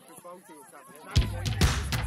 voted.